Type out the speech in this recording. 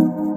you.